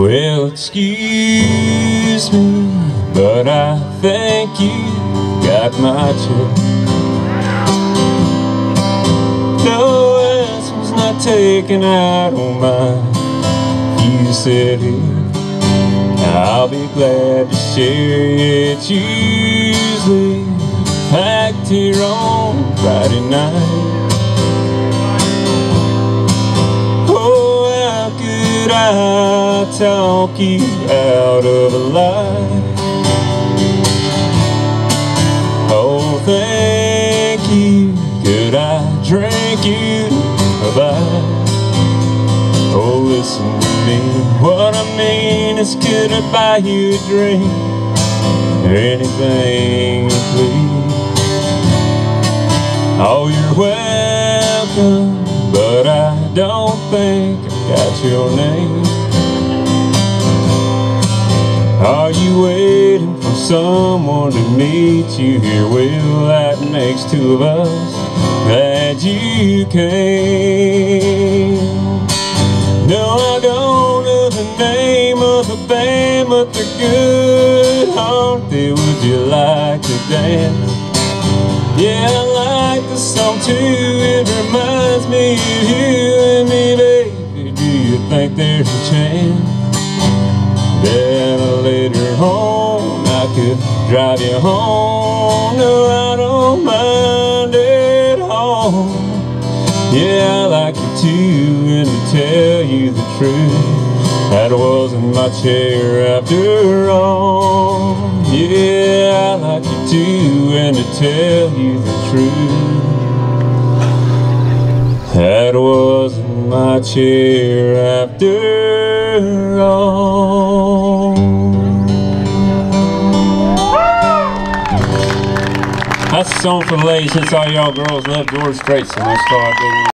Well, excuse me, but I think you got my check. No, this one's not taken out on mine. You said here, I'll be glad to share it. Usually packed here on Friday night. I talk you out of a lie? Oh, thank you. Could I drink you a bite? Oh, listen to me. What I mean is, could I buy you a drink? Anything, please? Oh, you're welcome, but I don't think I got your name. Are you waiting for someone to meet you here? Well, that makes two of us. Glad you came. No, I don't know the name of the band, but they're good, aren't they? Would you like to dance? Yeah, I like the song too. It reminds me of you and me, baby. Do you think there's a chance? Then later on I could drive you home No, I don't mind at all Yeah, I like you too And to tell you the truth That wasn't my chair after all. Yeah, I like you too And to tell you the truth That wasn't my chair after all. Song for the ladies since all y'all girls love George Strait so much, so I did